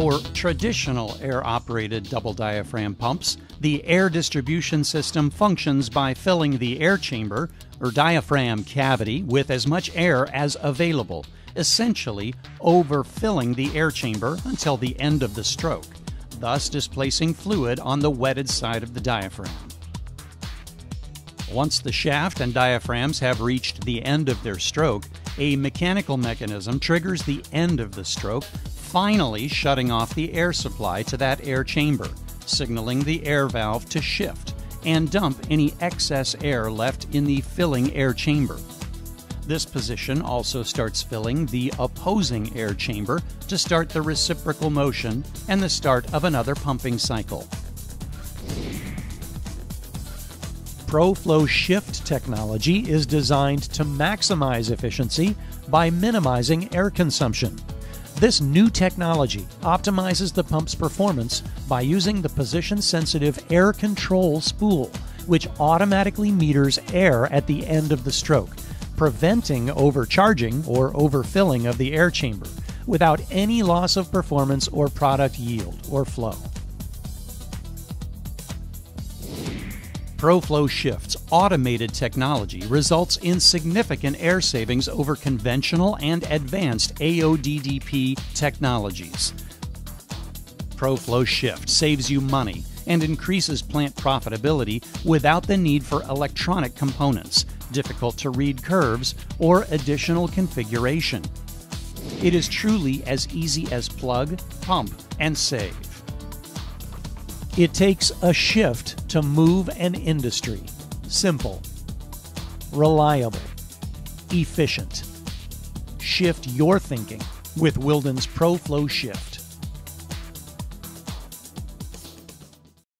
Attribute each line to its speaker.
Speaker 1: For traditional air operated double diaphragm pumps, the air distribution system functions by filling the air chamber or diaphragm cavity with as much air as available, essentially overfilling the air chamber until the end of the stroke, thus displacing fluid on the wetted side of the diaphragm. Once the shaft and diaphragms have reached the end of their stroke, a mechanical mechanism triggers the end of the stroke, finally shutting off the air supply to that air chamber, signaling the air valve to shift and dump any excess air left in the filling air chamber. This position also starts filling the opposing air chamber to start the reciprocal motion and the start of another pumping cycle. Pro-Flo Shift technology is designed to maximize efficiency by minimizing air consumption. This new technology optimizes the pump's performance by using the position sensitive air control spool, which automatically meters air at the end of the stroke, preventing overcharging or overfilling of the air chamber without any loss of performance or product yield or flow. Pro-Flo Shift's automated technology results in significant air savings over conventional and advanced AODDP technologies. Pro-Flo Shift saves you money and increases plant profitability without the need for electronic components, difficult to read curves, or additional configuration. It is truly as easy as plug, pump, and save. It takes a shift to move an industry. Simple, reliable, efficient. Shift your thinking with Wilden's Pro-Flo Shift.